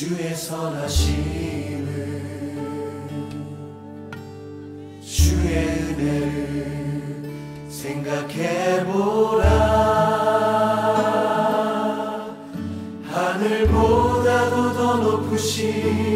주의 선하심을 주의 은혜를 생각해보라. 하늘보다도 더 높으신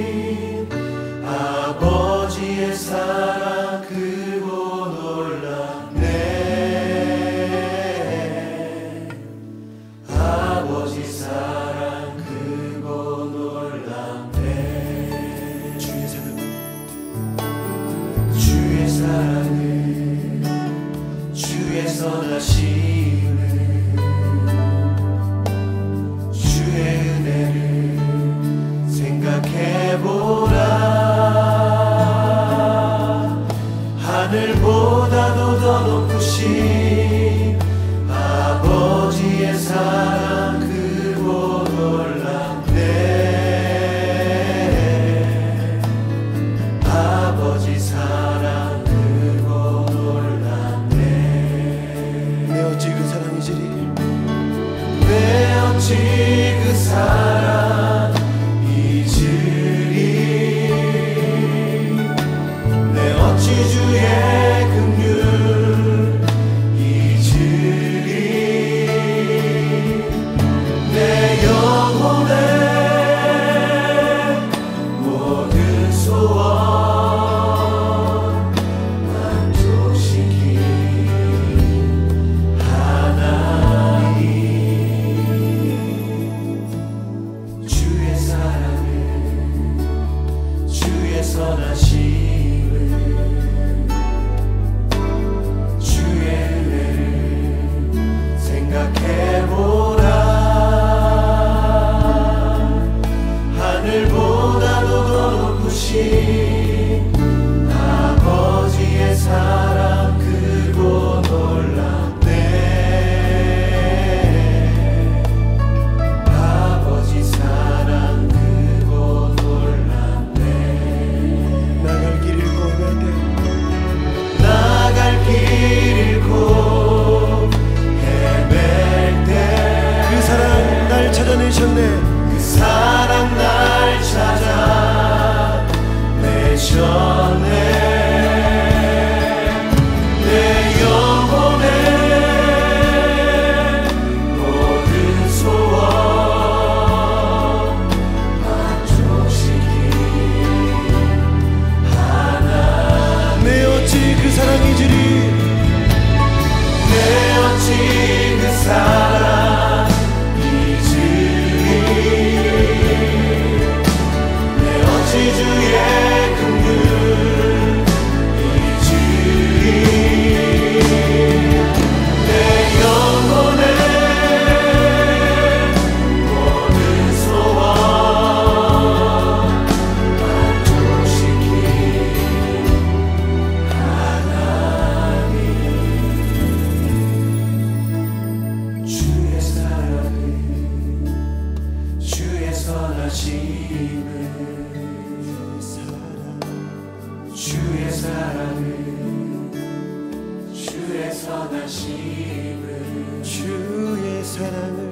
주의 사랑을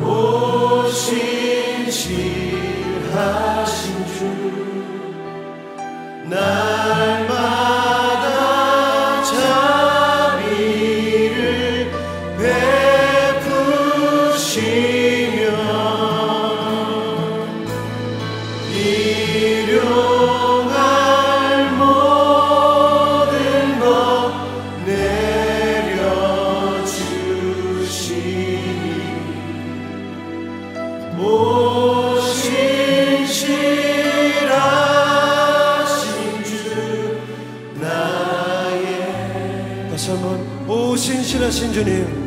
오신 실하신 주 나. 다시 한번 오 신실하신 주님.